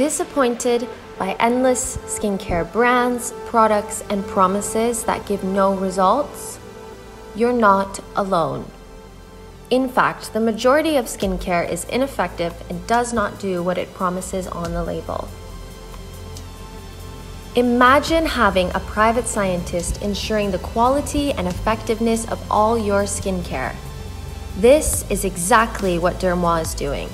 disappointed by endless skincare brands, products, and promises that give no results? You're not alone. In fact, the majority of skincare is ineffective and does not do what it promises on the label. Imagine having a private scientist ensuring the quality and effectiveness of all your skincare. This is exactly what Dermois is doing.